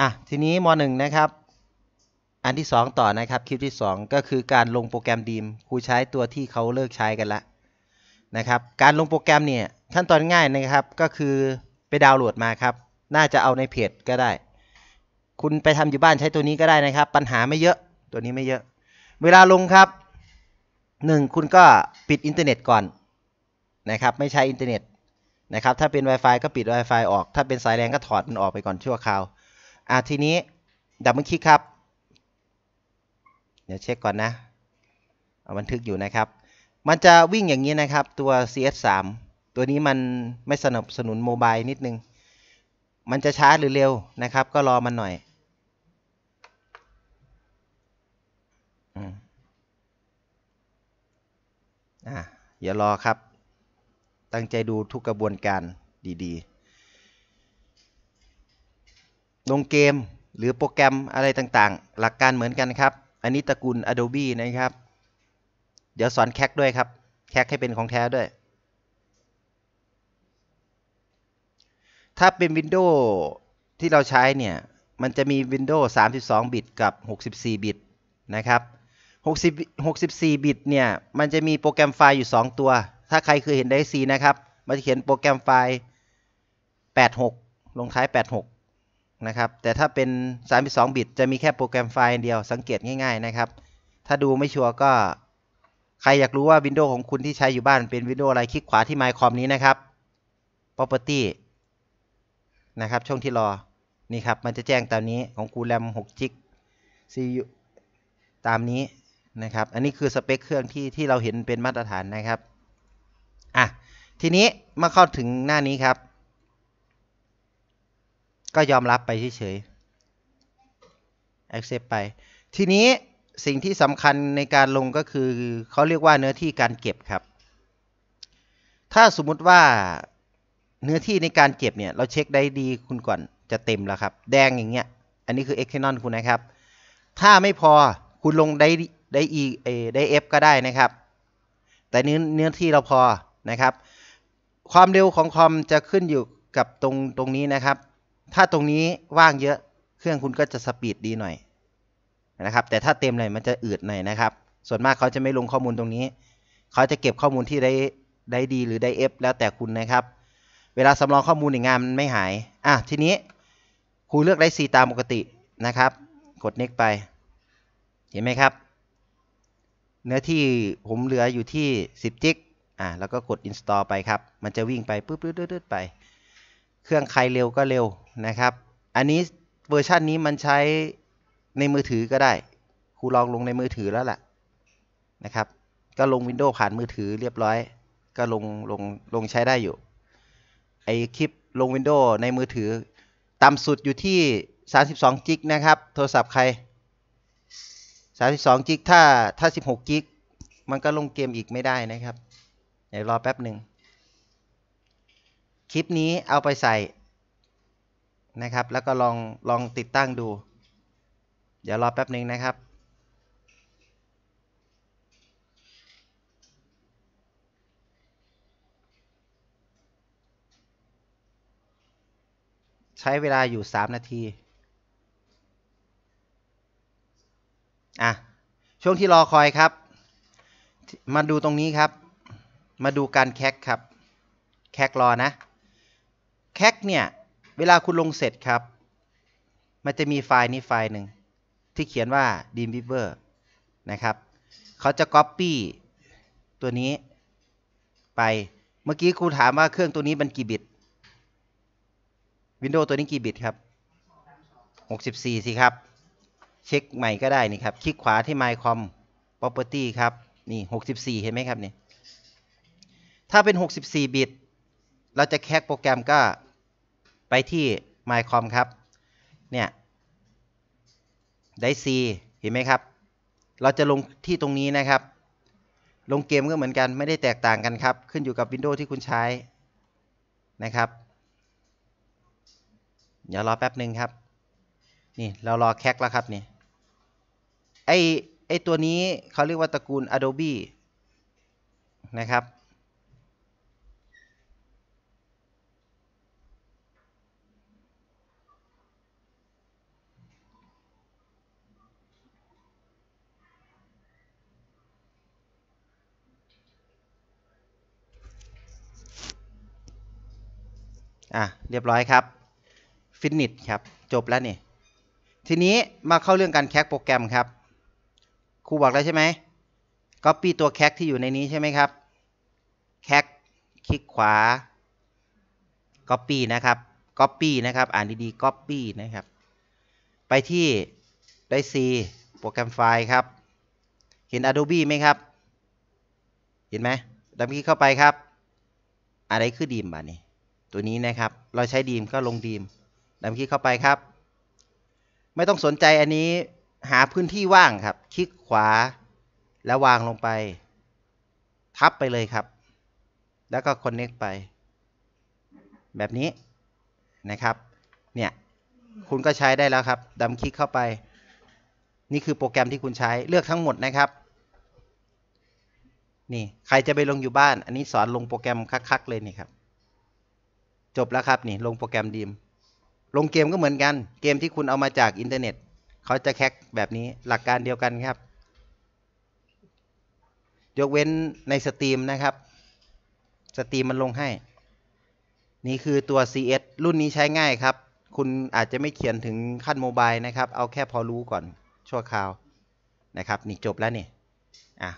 อะทีนี้มหนึ่งนะครับ อันที่สองต่อนะครับคลิปที่สองก็คือการลงโปรแกรม Dream ครูใช้ตัวที่เขาเลิกใช้กันละนะครับการลงโปรแกรมเนี่ยขั้นตอนง่ายนะครับก็คือไปดาวน์โหลดมาครับ น่าจะเอาในเพจก็ได้ คุณไปทำอยู่บ้านใช้ตัวนี้ก็ได้นะครับ ปัญหาไม่เยอะตัวนี้ไม่เยอะ เวลาลงครับหนึ่งคุณก็ปิดอินเทอร์เน็ตก่อนนะครับไม่ใช้อินเทอร์เน็ตนะครับถ้าเป็น Wi-Fi ก็ปิด Wi-Fi ออก ถ้าเป็นสายแรงก็ถอดมันออกไปก่อนชั่วคราว อะทีนี้ดับเบิลคลิกครับ เดี๋ยวเช็คก่อนนะเอาบันทึกอยู่นะครับ มันจะวิ่งอย่างนี้นะครับตัว CS3 ตัวนี้มันไม่สนับสนุนโมบายนิดนึง มันจะช้าหรือเร็วนะครับ ก็รอมันหน่อยอะอย่ารอครับ ตั้งใจดูทุกกระบวนการดี ๆ ลงเกมหรือโปรแกรมอะไรต่างๆ หลักการเหมือนกันครับ อันนี้ตระกูล Adobe นะครับ เดี๋ยวสอนแคคด้วยครับ แคคให้เป็นของแท้ด้วย ถ้าเป็น Windows ที่เราใช้เนี่ย มันจะมี Windows 32 บิตกับ 64 บิตนะครับ60 64 บิตเนี่ย มันจะมีโปรแกรมไฟล์อยู่ 2 ตัว ถ้าใครเคยเห็นไดซีนะครับ มันจะเขียนโปรแกรมไฟล์ 86 ลงท้าย 86 นะครับ แต่ถ้าเป็น 32 บิต จะมีแค่โปรแกรมไฟล์เดียวสังเกตง่าย ๆ นะครับ ถ้าดูไม่ชัวร์ก็ ใครอยากรู้ว่า Windows ของคุณที่ใช้อยู่บ้านเป็น Windows อะไรคลิกขวาที่ MyCom นี้นะครับ Property นะครับช่วงที่รอนี่ครับ มันจะแจ้งตามนี้ของกูแรม6 g b CPU ตามนี้นะครับ อันนี้คือสเปคเครื่องที่ที่เราเห็นเป็นมาตรฐานนะครับ อะ ทีนี้มาเข้าถึงหน้านี้ครับ ก็ยอมรับไปเฉยๆ accept ไป ทีนี้สิ่งที่สำคัญในการลงก็คือเขาเรียกว่าเนื้อที่การเก็บครับ ถ้าสมมุติว่าเนื้อที่ในการเก็บเนี่ย เราเช็คได้ดีคุณก่อนจะเต็มแล้วครับ แดงอย่างเงี้ย อันนี้คือ e x t e r n a l คุณนะครับ ถ้าไม่พอคุณลงได้ได้ e เอได้ f ก็ได้นะครับ แต่เนื้อเนื้อที่เราพอนะครับ ความเร็วของคอมจะขึ้นอยู่กับตรงตรงนี้นะครับ ถ้าตรงนี้ว่างเยอะเครื่องคุณก็จะสปีดดีหน่อยนะครับ แต่ถ้าเต็มเลยมันจะอืดหน่อยนะครับ ส่วนมากเขาจะไม่ลงข้อมูลตรงนี้ เขาจะเก็บข้อมูลที่ได้ได้ดีหรือได้ F แล้วแต่คุณนะครับ เวลาสำรองข้อมูลในงานมันไม่หาย อะทีนี้ครูเลือกได้ C ตามปกตินะครับ กด next ไป เห็นไหมครับ เนื้อที่ผมเหลืออยู่ที่ 10 จิก อะแล้วก็กด install ไปครับ มันจะวิ่งไปปึ๊บๆๆไป เครื่องใครเร็วก็เร็ว นะครับ อันนี้เวอร์ชันนี้มันใช้ในมือถือก็ได้ ครูลองลงในมือถือแล้วแหละนะครับ ก็ลง Windows ผ่านมือถือเรียบร้อย ก็ลงลงลงใช้ได้อยู่ ไอคลิปลง Windows ในมือถือ ต่ำสุดอยู่ที่ 32จิกนะครับ โทรศัพท์ใคร 32จิกถ้าถ้า 16จิกมันก็ลงเกมอีกไม่ได้นะครับ เดี๋ยวรอแป๊บหนึ่ง คลิปนี้เอาไปใส่ นะครับ แล้วก็ลองลองติดตั้งดู เดี๋ยวรอแป๊บหนึ่งนะครับใช้เวลาอยู่ 3 นาที อะ ช่วงที่รอคอยครับ มาดูตรงนี้ครับ มาดูการแคคครับ แคครอนะ แคคเนี่ย เวลาคุณลงเสร็จครับ มันจะมีไฟล์นี้ไฟล์หนึ่งที่เขียนว่า Dreamweaver นะครับเขาจะ Copy ตัวนี้ไป เมื่อกี้ครูถามว่าเครื่องตัวนี้มันกี่บิต Windows ตัวนี้กี่บิตครับ 64 สิครับ เช็คใหม่ก็ได้นี่ครับ คลิกขวาที่ MyCom Property ครับ นี่ 64 เห็นไหมครับนี่ถ้าเป็น 64 บิต เราจะแคคโปรแกรมก็ ไปที่ MyCom ครับ เนี่ย ได้ C เห็นไหมครับ เราจะลงที่ตรงนี้นะครับ ลงเกมก็เหมือนกันไม่ได้แตกต่างกันครับ ขึ้นอยู่กับ Windows ที่คุณใช้นะครับ เดี๋ยวรอแป๊บหนึ่งครับ นี่เรารอแคคแล้วครับนี่ ไอไอตัวนี้เขาเรียกว่าตระกูล Adobe นะครับ อะเรียบร้อยครับฟินิชครับจบแล้วนี่ทีนี้มาเข้าเรื่องการแคคโปรแกรมครับครูบอกแล้วใช่ไหม Copy ตัวแคคที่อยู่ในนี้ใช่ไหมครับแคคคลิกขวา Copy นะครับ Copy นะครับ อ่านดีๆ Copy นะครับ ไปที่ได้ C โปรแกรมไฟล์ครับ เห็น Adobe ไหมครับ เห็นไหมดับคลิกเข้าไปครับ อะไรคือดีมบ้านี่ ตัวนี้นะครับ เราใช้ดีมก็ลงดีมดับคลิกเข้าไปครับ ไม่ต้องสนใจอันนี้หาพื้นที่ว่างครับ คลิกขวา แล้ววางลงไป ทับไปเลยครับ แล้วก็ connect ไป แบบนี้นะครับ เนี่ย คุณก็ใช้ได้แล้วครับดับคลิกเข้าไป นี่คือโปรแกรมที่คุณใช้เลือกทั้งหมดนะครับนี่ ใครจะไปลงอยู่บ้าน อันนี้สอนลงโปรแกรมคัก ๆ เลยนี่ครับ จบแล้วครับนี่ลงโปรแกรม Dream ลงเกมก็เหมือนกัน เกมที่คุณเอามาจากอินเทอร์เน็ต เขาจะแคคแบบนี้หลักการเดียวกันครับ ยกเว้นใน Steam นะครับ Steam มันลงให้ นี่คือตัว CS รุ่นนี้ใช้ง่ายครับ คุณอาจจะไม่เขียนถึงขั้นโมบายนะครับ เอาแค่พอรู้ก่อนชั่วคราวนะครับ นี่จบแล้วนี่อะ